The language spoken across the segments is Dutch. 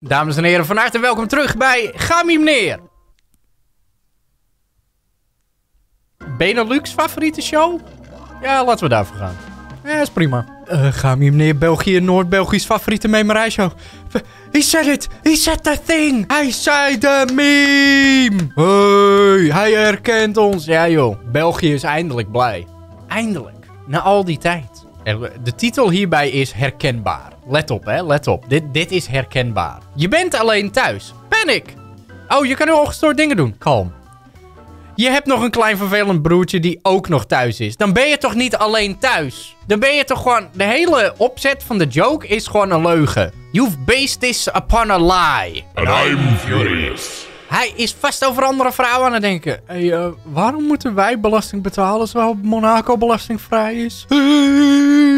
Dames en heren, van harte welkom terug bij Gami meneer. Benelux favoriete show? Ja, laten we daarvoor gaan. Ja, is prima. Uh, Gami meneer, België, Noord-Belgisch favoriete memorijshow. He said it! He said the thing! Hij zei de meme! Hey, hij herkent ons. Ja joh, België is eindelijk blij. Eindelijk. Na al die tijd. De titel hierbij is herkenbaar. Let op, hè. Let op. Dit, dit is herkenbaar. Je bent alleen thuis. Panic! Oh, je kan nu ongestoord dingen doen. Kalm. Je hebt nog een klein vervelend broertje die ook nog thuis is. Dan ben je toch niet alleen thuis? Dan ben je toch gewoon... De hele opzet van de joke is gewoon een leugen. You've based this upon a lie. And I'm furious. Hij is vast over andere vrouwen aan het denken. Hey, uh, waarom moeten wij belasting betalen terwijl Monaco belastingvrij is?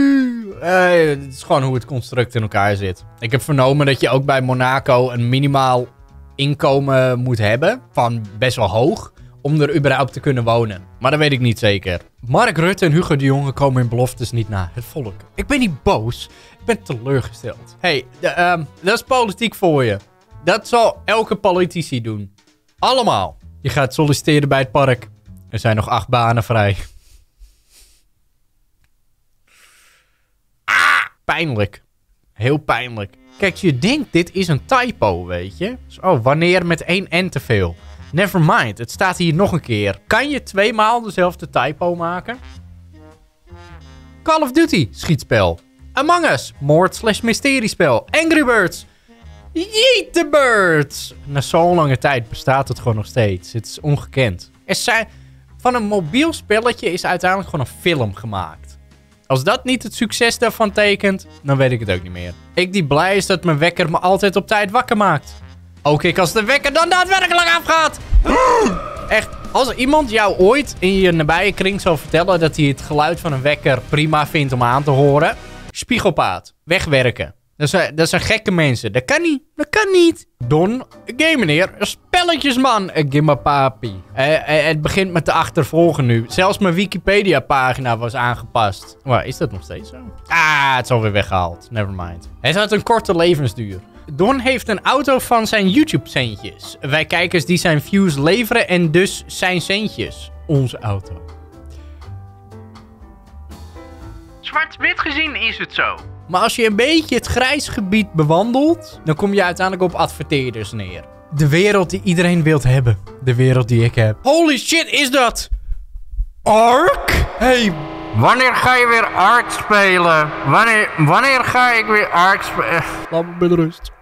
Het is gewoon hoe het construct in elkaar zit. Ik heb vernomen dat je ook bij Monaco een minimaal inkomen moet hebben. Van best wel hoog. Om er überhaupt te kunnen wonen. Maar dat weet ik niet zeker. Mark Rutte en Hugo de Jonge komen in beloftes niet na. Het volk. Ik ben niet boos. Ik ben teleurgesteld. hey, uh, dat is politiek voor je. Dat zal elke politici doen. Allemaal. Je gaat solliciteren bij het park. Er zijn nog acht banen vrij. Ah, pijnlijk. Heel pijnlijk. Kijk, je denkt dit is een typo, weet je? oh, wanneer met één N te veel? Never mind, het staat hier nog een keer. Kan je tweemaal dezelfde typo maken? Call of Duty, schietspel. Among Us, moord slash mysteriespel. Angry Birds, Yeet the Birds! Na zo'n lange tijd bestaat het gewoon nog steeds. Het is ongekend. Er zijn, van een mobiel spelletje is uiteindelijk gewoon een film gemaakt. Als dat niet het succes daarvan tekent, dan weet ik het ook niet meer. Ik die blij is dat mijn wekker me altijd op tijd wakker maakt. Ook ik als de wekker dan daadwerkelijk afgaat. Echt, als iemand jou ooit in je nabije kring zou vertellen dat hij het geluid van een wekker prima vindt om aan te horen. Spiegelpaad. Wegwerken. Dat zijn, dat zijn gekke mensen. Dat kan niet. Dat kan niet. Don, game meneer. Spelletjesman. Gimma papi. Eh, eh, het begint met de achtervolgen nu. Zelfs mijn Wikipedia-pagina was aangepast. Maar is dat nog steeds zo? Ah, het is alweer weggehaald. Nevermind. Het had een korte levensduur. Don heeft een auto van zijn YouTube-centjes. Wij kijkers die zijn views leveren en dus zijn centjes. Onze auto. Zwart-wit gezien is het zo. Maar als je een beetje het grijs gebied bewandelt, dan kom je uiteindelijk op adverteerders neer. De wereld die iedereen wilt hebben. De wereld die ik heb. Holy shit, is dat? Ark? Hey, wanneer ga je weer Ark spelen? Wanneer, wanneer ga ik weer Ark spelen? Laat me met rust.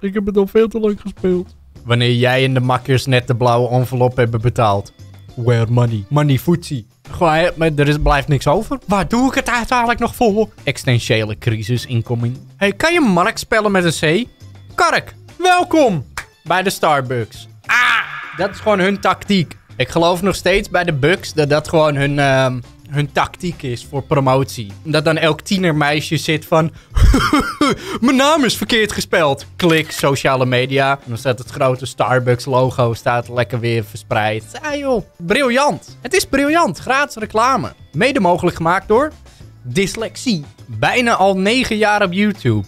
Ik heb het al veel te lang gespeeld. Wanneer jij en de makkers net de blauwe envelop hebben betaald. Where money? Money footsie. Gewoon, maar er is, blijft niks over. Waar doe ik het uiteindelijk nog voor? Existentiële crisis incoming. Hey, kan je Mark spellen met een C? Kark, welkom bij de Starbucks. Ah, dat is gewoon hun tactiek. Ik geloof nog steeds bij de Bucks dat dat gewoon hun, uh, hun tactiek is voor promotie. Dat dan elk tienermeisje zit van... Mijn naam is verkeerd gespeld. Klik, sociale media. En dan staat het grote Starbucks logo staat lekker weer verspreid. Ah joh, briljant. Het is briljant. Gratis reclame. Mede mogelijk gemaakt door... Dyslexie. Bijna al negen jaar op YouTube.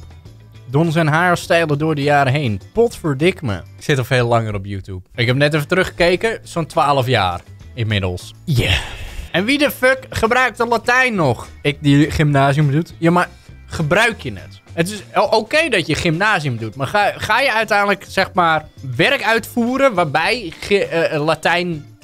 Don zijn haarstijlen door de jaren heen. Potverdik me. Ik zit al veel langer op YouTube. Ik heb net even teruggekeken. Zo'n 12 jaar. Inmiddels. Yeah. En wie de fuck gebruikt de Latijn nog? Ik die gymnasium doet. Ja, maar gebruik je het? Het is oké dat je gymnasium doet, maar ga, ga je uiteindelijk zeg maar werk uitvoeren waarbij uh, Latijn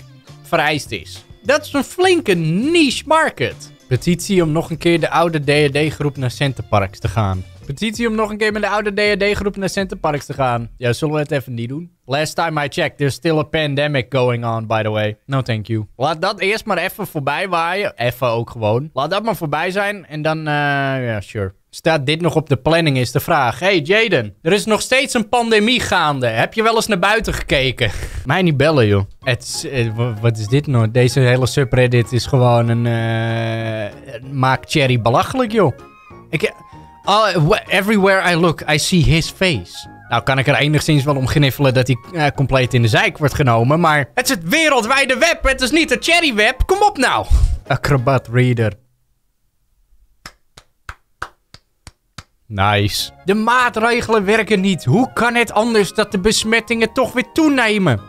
vereist is? Dat is een flinke niche market. Petitie om nog een keer de oude D&D-groep naar Centerparks te gaan. Petitie om nog een keer met de oude D&D-groep naar Centerparks te gaan. Ja, zullen we het even niet doen? Last time I checked, there's still a pandemic going on, by the way. No, thank you. Laat dat eerst maar even voorbij waaien. Even ook gewoon. Laat dat maar voorbij zijn en dan, eh, ja, uh, yeah, sure. Staat dit nog op de planning is de vraag. Hey Jaden, er is nog steeds een pandemie gaande. Heb je wel eens naar buiten gekeken? Mij niet bellen, joh. Het uh, wat is dit nou? Deze hele subreddit is gewoon een... Uh, maak Cherry belachelijk, joh. Ik... Uh, everywhere I look, I see his face. Nou kan ik er enigszins wel om gniffelen dat hij uh, compleet in de zijk wordt genomen, maar... Het is het wereldwijde web, het is niet het cherry web. Kom op nou. Acrobat Reader. Nice. De maatregelen werken niet. Hoe kan het anders dat de besmettingen toch weer toenemen?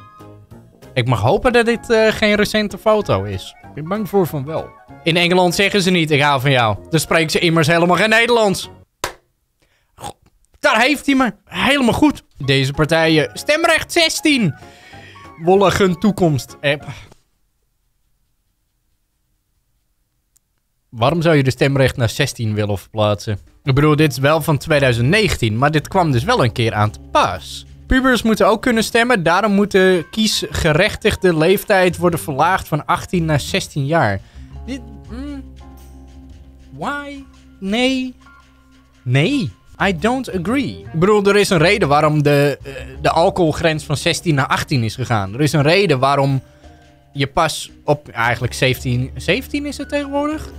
Ik mag hopen dat dit uh, geen recente foto is. Ik ben bang voor van wel. In Engeland zeggen ze niet, ik hou van jou. Dan spreken ze immers helemaal geen Nederlands. Daar heeft hij me. Helemaal goed. Deze partijen. Stemrecht 16. Wollige toekomst app. Waarom zou je de stemrecht naar 16 willen verplaatsen? Ik bedoel, dit is wel van 2019, maar dit kwam dus wel een keer aan te pas. Pubers moeten ook kunnen stemmen, daarom moet de kiesgerechtigde leeftijd worden verlaagd van 18 naar 16 jaar. Dit, mm, why? Nee. Nee. I don't agree. Ik bedoel, er is een reden waarom de, uh, de alcoholgrens van 16 naar 18 is gegaan. Er is een reden waarom je pas op eigenlijk 17, 17 is het tegenwoordig?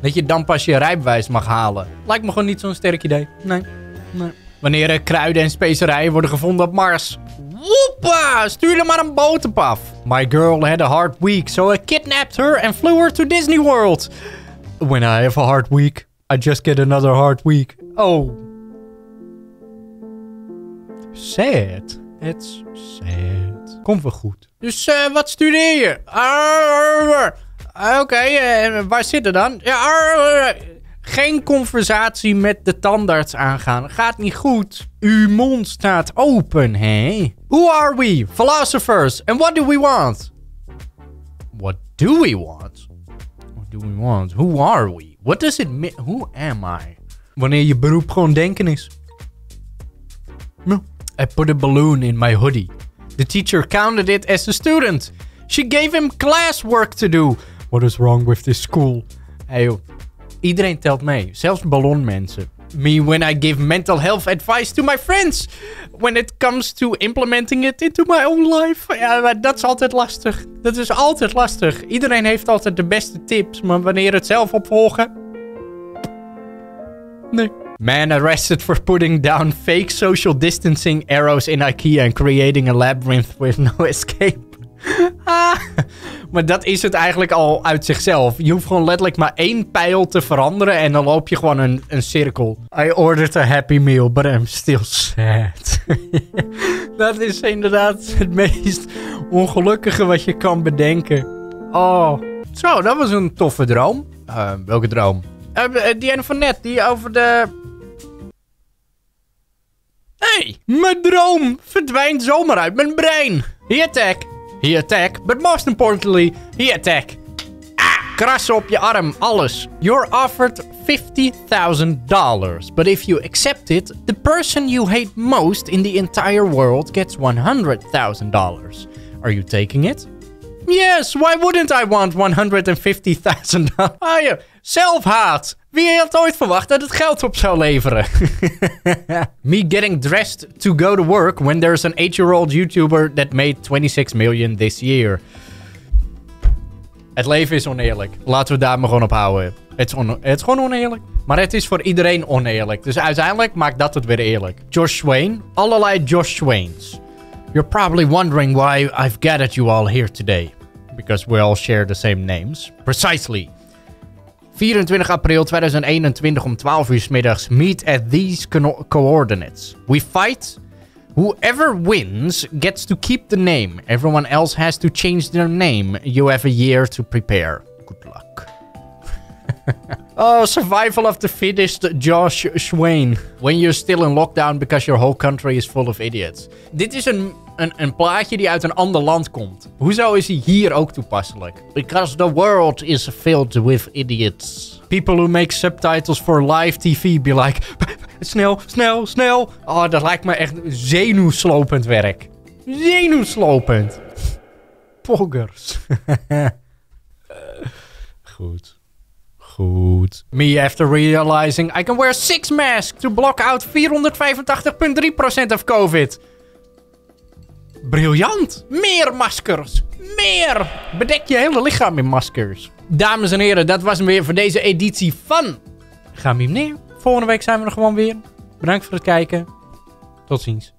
Dat je dan pas je rijbewijs mag halen. Lijkt me gewoon niet zo'n sterk idee. Nee. nee. Wanneer er kruiden en specerijen worden gevonden op Mars. Woepa! Stuur er maar een boot op af. My girl had a hard week, so I kidnapped her and flew her to Disney World. When I have a hard week, I just get another hard week. Oh. Sad. It's sad. Komt wel goed. Dus uh, wat studeer je? Oké, uh, waar zit het dan? Ja, geen conversatie met de tandarts aangaan. Gaat niet goed. Uw mond staat open, hè? Who are we? Philosophers. And what do we want? What do we want? What do we want? Who are we? What does it mean? Who am I? Wanneer je beroep gewoon denken is. I put a balloon in my hoodie. The teacher counted it as a student. She gave him classwork to do. What is wrong with this school? Hey joh. Iedereen telt mee. Zelfs ballonmensen. Me when I give mental health advice to my friends. When it comes to implementing it into my own life. Ja, dat is altijd lastig. Dat is altijd lastig. Iedereen heeft altijd de beste tips. Maar wanneer het zelf opvolgen... Nee. Man arrested for putting down fake social distancing arrows in IKEA and creating a labyrinth with no escape. Ah, maar dat is het eigenlijk al uit zichzelf. Je hoeft gewoon letterlijk maar één pijl te veranderen en dan loop je gewoon een, een cirkel. I ordered a happy meal, but I'm still sad. dat is inderdaad het meest ongelukkige wat je kan bedenken. Oh, zo, dat was een toffe droom. Uh, welke droom? Uh, die ene van net, die over de... hey, mijn droom verdwijnt zomaar uit mijn brein. Hier, tag. He attack, but most importantly, he attack. Ah, krassen op je arm, alles. You're offered $50,000, but if you accept it, the person you hate most in the entire world gets $100,000. Are you taking it? Yes, why wouldn't I want $150,000? Ah ja, zelfhaat. Wie had ooit verwacht dat het geld op zou leveren? Me getting dressed to go to work when there's an 8-year-old YouTuber that made 26 million this year. Het leven is oneerlijk. Laten we daar maar gewoon op houden. Het is, het is gewoon oneerlijk. Maar het is voor iedereen oneerlijk. Dus uiteindelijk maakt dat het weer eerlijk. Josh Swain. Allerlei Josh Swains. You're probably wondering why I've gathered you all here today. Because we all share the same names. Precisely. 24 april 2021 om 12 uur middags. Meet at these co coordinates. We fight. Whoever wins gets to keep the name. Everyone else has to change their name. You have a year to prepare. Good luck. oh, survival of the fittest, Josh Swain. When you're still in lockdown because your whole country is full of idiots. Dit is een een, een plaatje die uit een ander land komt. Hoezo is hij hier ook toepasselijk? Because the world is filled with idiots. People who make subtitles for live TV be like... Snel, snel, snel. Oh, dat lijkt me echt zenuwslopend werk. Zenuwslopend. Poggers. Goed. Goed. Me after realizing I can wear six masks to block out 485.3% of COVID. Briljant. Meer maskers. Meer. Bedek je hele lichaam in maskers. Dames en heren, dat was hem weer voor deze editie van Ga neer. Volgende week zijn we er gewoon weer. Bedankt voor het kijken. Tot ziens.